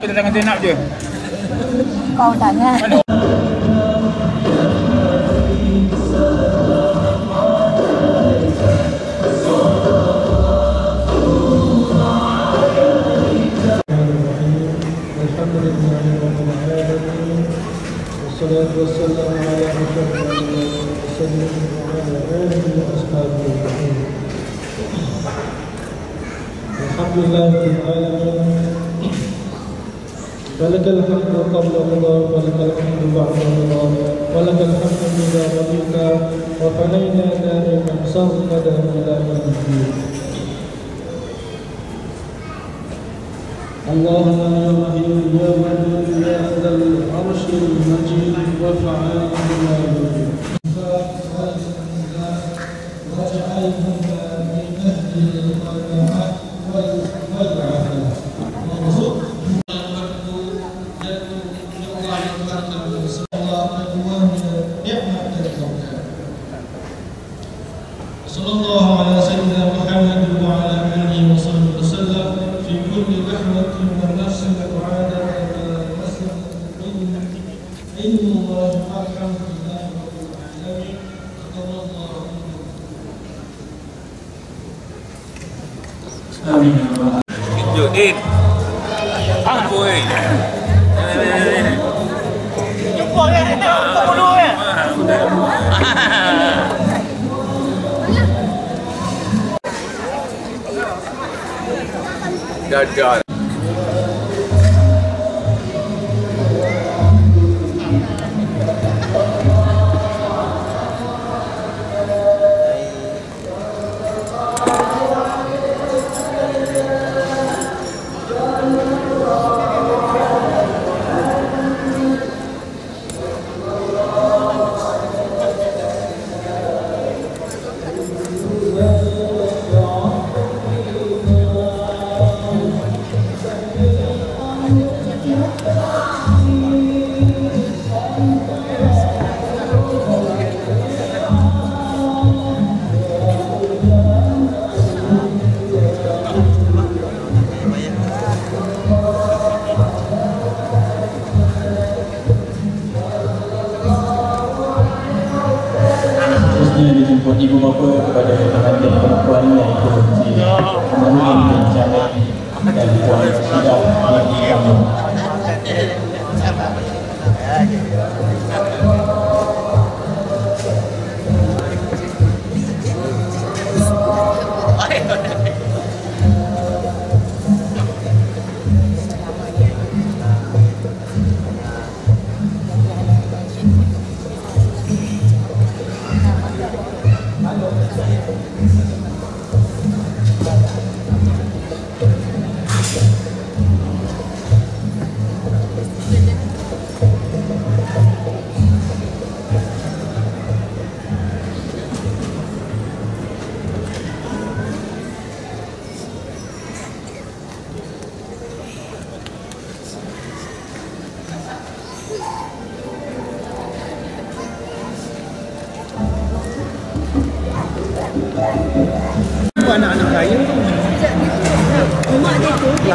Kita jangan tenap je. Kau tanya. Mana? الحمد لله رب العالمين والصلاة والسلام على أشرف الأنبياء والمرسلين وعلى آله وأصحابه أجمعين الحمد لله رب العالمين ولك الحمد قبل رضا ولك الحمد بعد رضا ولك الحمد إذا رضيت وفنينا دائما سرمدا إلى يوم الدين اللهم يا رحيم يا ودود يا ذا العرش المجيد وفعال لما صلى الله على سيدنا محمد وعلى آله وصحبه وسلم. في كل لحظة من نفس وعادة وسلم علم الله أرحم الله رب العالمين. وقضى الله آمين يا رب. that guy. đèn quay chi đó là chi em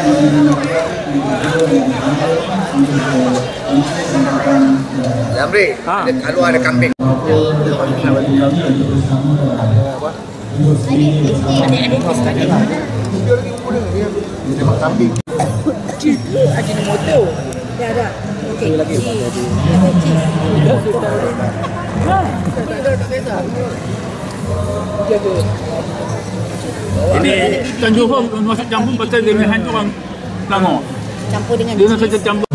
kakak dengan dia. tak pergi lah dia dah Zamri, ada kalau ada kambing. Dia lagi muda dia. Dia tengok kambing. Kecil ke Ajinomoto? Ya ada. Okey. Lagi lagi. Kecil. Ini Tuan Johor masuk campur pasal dia punya hantu orang Selangor. Campur dengan Dia nak kerja campur.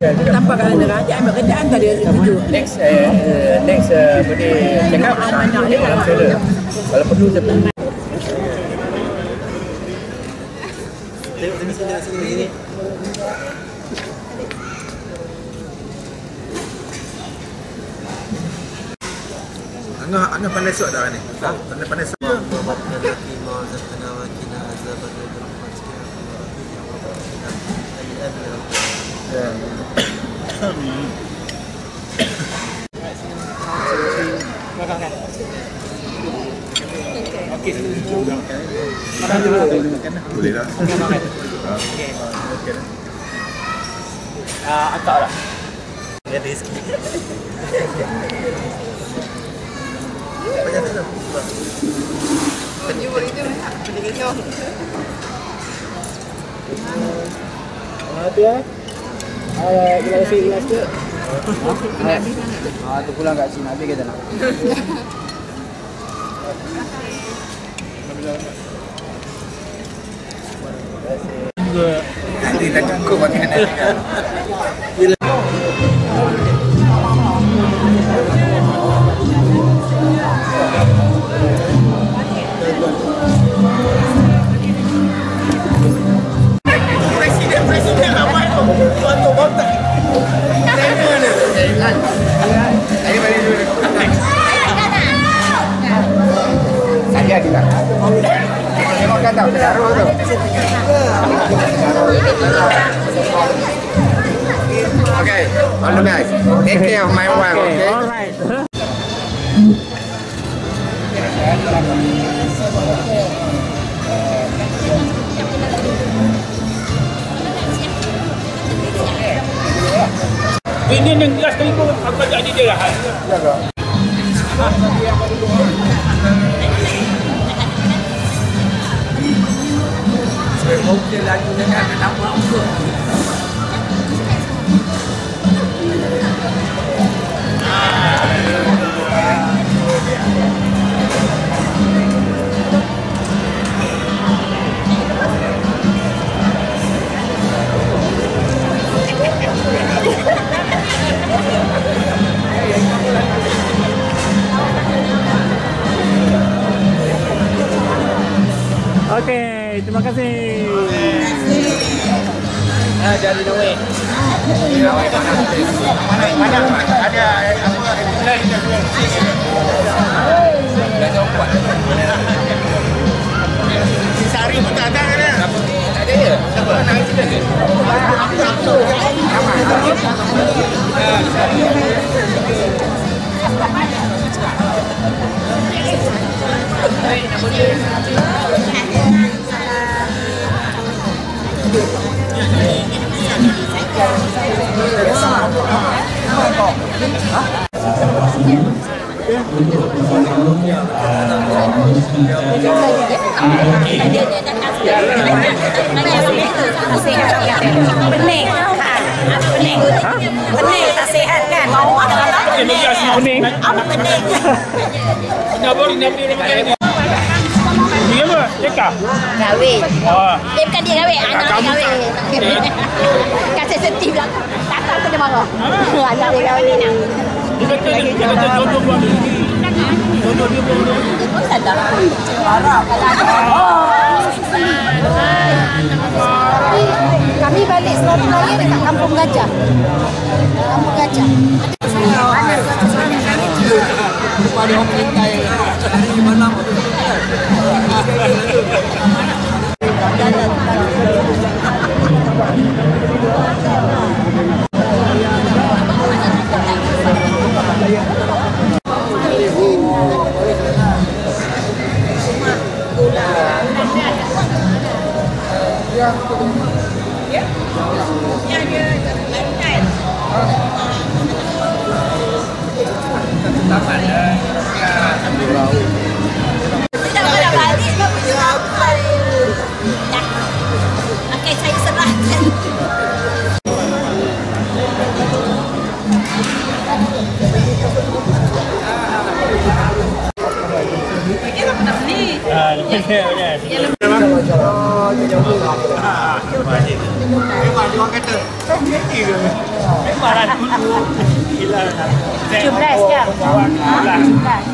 Tanpa kalau ada raja ambil kerjaan tak ada tuju. Next, uh, next uh, boleh check up. Anak dia Dalam trailer. Kalau perlu saya Angah angah pandai suat tak ni? Ha? Pandai pandai suat. Boleh tak? Ah, akak lah. Tu eh. Ah, terima kasih terima kasih. Ah, tu pulang kat sini habis kita nak. Nanti dah cukup makan nanti Okay, all the guys. Take care of my wife, okay? Ini yang jelas kali pun aku ajak dia lah. 11 giờ là chúng ta đang đóng bóng cửa Okey, terima kasih. Ah, jadi duit. Sehari pun tak ada kan? Tak ada ya? Siapa? Nak isi dia? Pening. Pening. Pening tak sihat kan? Mau Dia bagi asli pening. Apa pening? Nak beri nak beri makan ni. Dia apa? Cekah. Kahwin. Oh. Dia bukan dia kahwin, anak dia kahwin. Kasih sensitif lah. Tak tahu kena marah. Anak dia kahwin. Dia kata dia dia kata jodoh pun ada. Jodoh dia pun ada. Dia pun tak tahu. Marah. Kami balik Selatan Raya dekat Kampung Gajah. Kampung Gajah. Orang mengintai. Memang lah dulu. Gila. 17 jam. 17.